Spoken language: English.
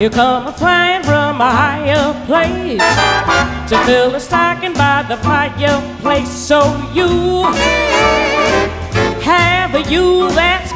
You come flying from a higher place to fill the stocking by the fireplace. So you have a you that's.